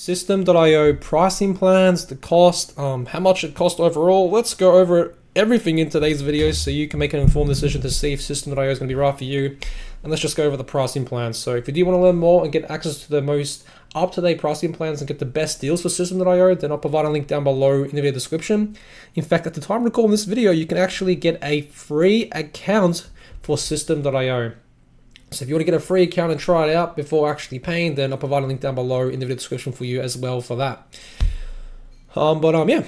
Systeme.io pricing plans, the cost, um, how much it costs overall. Let's go over everything in today's video so you can make an informed decision to see if Systeme.io is going to be right for you. And let's just go over the pricing plans. So if you do want to learn more and get access to the most up-to-date pricing plans and get the best deals for Systeme.io, then I'll provide a link down below in the video description. In fact, at the time of recording this video, you can actually get a free account for Systeme.io. So if you want to get a free account and try it out before actually paying, then I'll provide a link down below in the video description for you as well for that. Um, but um, yeah,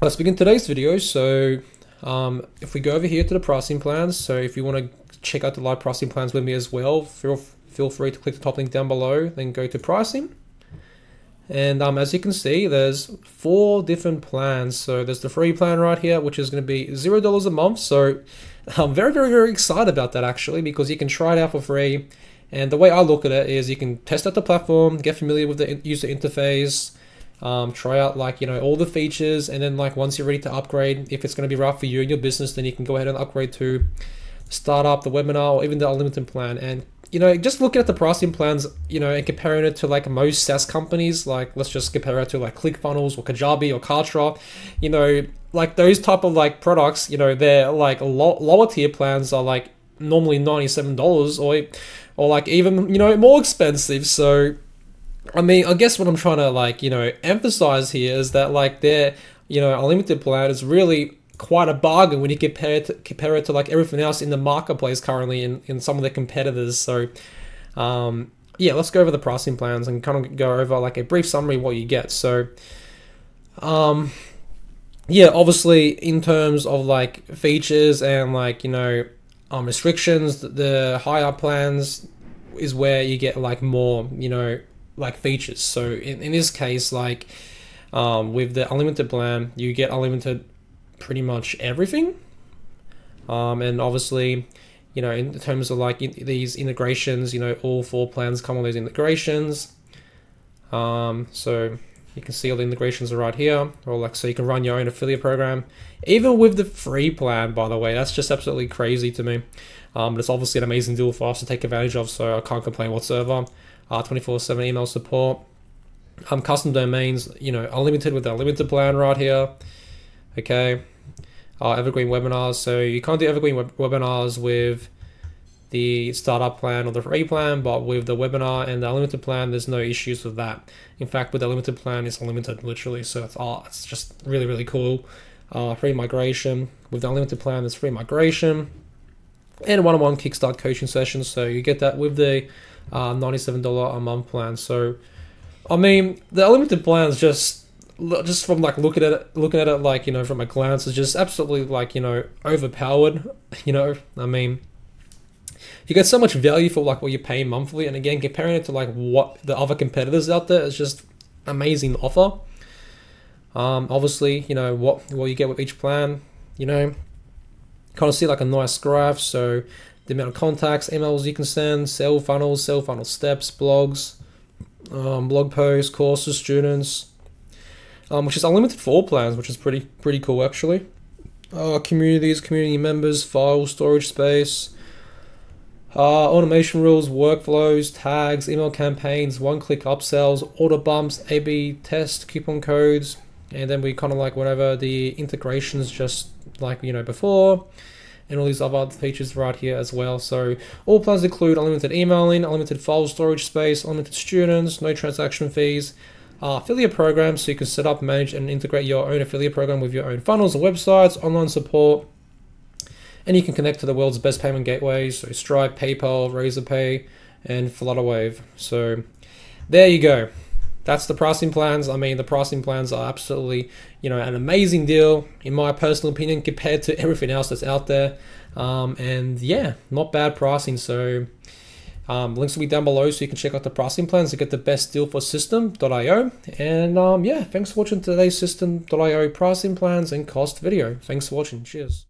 let's begin today's video. So um, if we go over here to the pricing plans, so if you want to check out the live pricing plans with me as well, feel, feel free to click the top link down below, then go to pricing. And um, as you can see, there's four different plans. So there's the free plan right here, which is going to be $0 a month. So I'm very, very, very excited about that actually, because you can try it out for free. And the way I look at it is you can test out the platform, get familiar with the user interface, um, try out like, you know, all the features. And then like once you're ready to upgrade, if it's going to be right for you and your business, then you can go ahead and upgrade to startup, the webinar, or even the unlimited plan. And you know, just looking at the pricing plans, you know, and comparing it to like most SaaS companies, like let's just compare it to like ClickFunnels or Kajabi or Kartra, you know, like those type of like products, you know, they're like lo- lower tier plans are like normally $97 or or like even, you know, more expensive. So I mean, I guess what I'm trying to like, you know, emphasize here is that like their, you know, unlimited plan is really quite a bargain when you compare it to, compare it to like everything else in the marketplace currently in, in some of the competitors. So, um, yeah, let's go over the pricing plans and kind of go over like a brief summary what you get. So, um, yeah, obviously in terms of like features and like you know um, restrictions, the higher plans is where you get like more you know like features. So in, in this case, like um, with the unlimited plan, you get unlimited pretty much everything. Um, and obviously, you know, in terms of like in, these integrations, you know, all four plans come on these integrations. Um, so you can see all the integrations are right here, or like so you can run your own affiliate program, even with the free plan. By the way, that's just absolutely crazy to me. Um, but it's obviously an amazing deal for us to take advantage of, so I can't complain whatsoever. Uh, 24/7 email support, um, custom domains, you know, unlimited with the unlimited plan right here. Okay, evergreen webinars. So you can't do evergreen web webinars with the startup plan or the free plan, but with the webinar and the unlimited plan, there's no issues with that. In fact, with the limited plan, it's unlimited literally. So it's, oh, it's just really, really cool. Uh, free migration. With the unlimited plan, there's free migration and one-on-one kickstart coaching sessions. So you get that with the uh, $97 a month plan. So, I mean, the unlimited plan is just just from like looking at it, looking at it like you know from a glance is just absolutely like you know overpowered. You know, I mean, you get so much value for like what you pay monthly, and again comparing it to like what the other competitors out there is just amazing offer. Um, obviously, you know what what you get with each plan. You know, kind of see like a nice graph. So the amount of contacts, emails you can send, sell funnels, sell funnel steps, blogs, um, blog posts, courses, students um, which is unlimited for all plans, which is pretty pretty cool actually. Uh, communities, community members, file storage space, uh, automation rules, workflows, tags, email campaigns, one-click upsells, order bumps, A/B test, coupon codes, and then we kind of like whatever the integrations just like you know before and all these other features right here as well. So all plans include unlimited emailing, unlimited file storage space, unlimited students, no transaction fees, uh, affiliate programs so you can set up, manage, and integrate your own affiliate program with your own funnels and websites, online support, and you can connect to the world's best payment gateways, so Stripe, PayPal, Razorpay, and Flutterwave. So there you go. That's the pricing plans. I mean, the pricing plans are absolutely, you know, an amazing deal in my personal opinion compared to everything else that's out there. Um, and yeah, not bad pricing. So um, links will be down below so you can check out the pricing plans to get the best deal for systeme.io. And um, yeah, thanks for watching today's systeme.io pricing plans and cost video. Thanks for watching. Cheers.